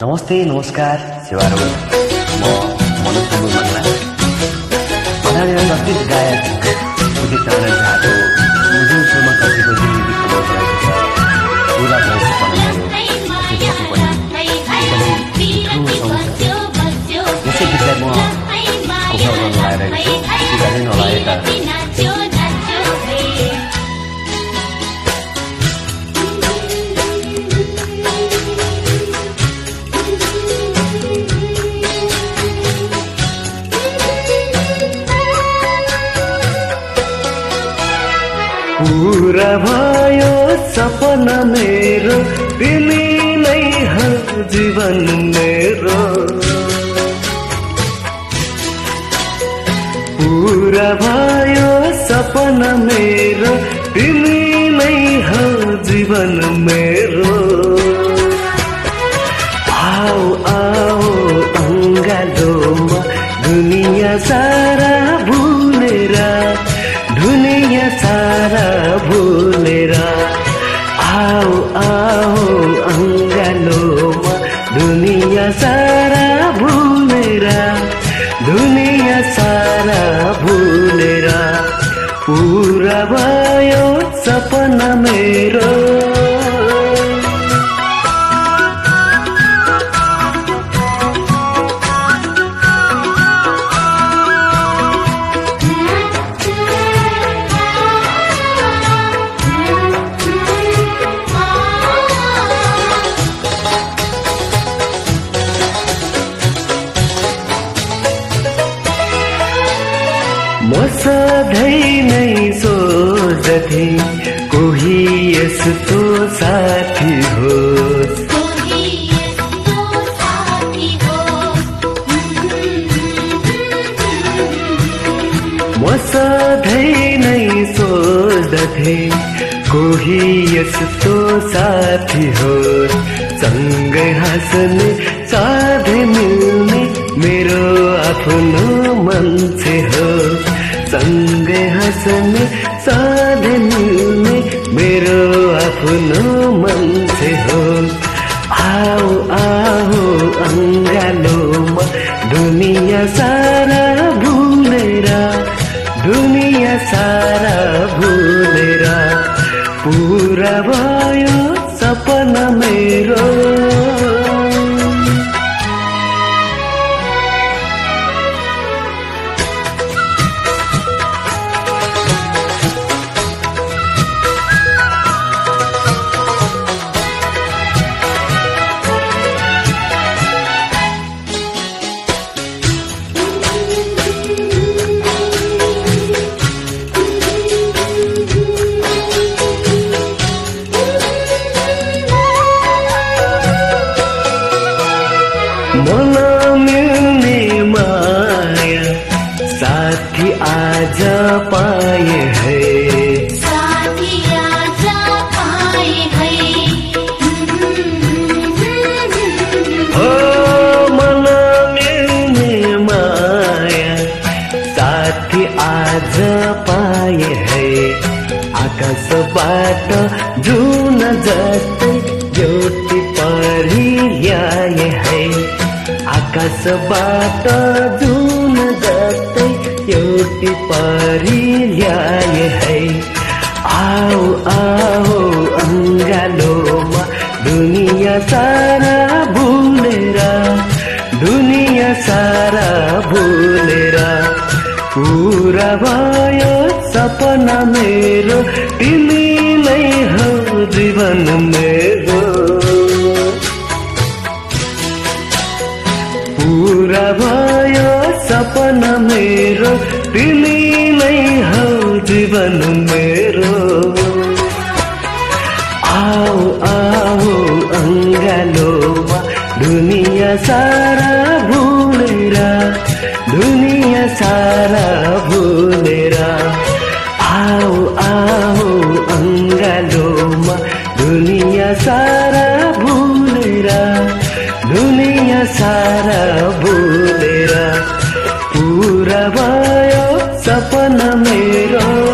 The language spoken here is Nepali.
नमस्ते नमस्कार सेवारो म मनोज मङ्गला गायक उदित नारायण झाको पुरा भयो सपना मेरो तिमी नै हो जीवन मेरो। पुरा भयो सपना मेरो तिमी नै हो जीवन मेरो। आओ आओ अङ्गालोमा दुनियाँ सारा भुलेर दुनियाँ सारा दुनियाँ सारा भुलेर दुनियाँ सारा भुलेर। पुरा भयो सपना मेरो। सधैँ नै सोच्दथे कोही यस्तो साथी होस्। म सधैँ नै सोच्दथे कोही यस्तो साथी होस्। सँगै हाँस्ने साधे मिल्ने मेरो आफ्नो मान्छे हो सँगै हाँस्ने साधे मिल्ने मेरो आफ्नो मान्छे हो। आओ आओ अङ्गालोमा दुनियाँ सारा भुलेर दुनियाँ सारा भुलेर। पुरा भयो सपना मेरो। मन मिल्ने माया साथी आज पाए है। हो मन मिल्ने माया साथी आज पाए है। आकाशबाट आकाशबाट जुन जस्तै एउटी परि ल्याए है। आओ आओ अङ्गालोमा दुनियाँ सारा भुलेर दुनियाँ सारा भुलेर। पुरा भयो सपना मेरो तिमी नै हो जीवन मेरो। पुरा भयो सपना मेरो तिमी नै हौ जीवन मेरो। आओ आओ अङ्गालोमा दुनियाँ सारा भुलेर दुनियाँ सारा भुलेर। आओ आओ अङ्गालोमा दुनियाँ सारा सारा भुलेर पुरा भयो सपना मेरो।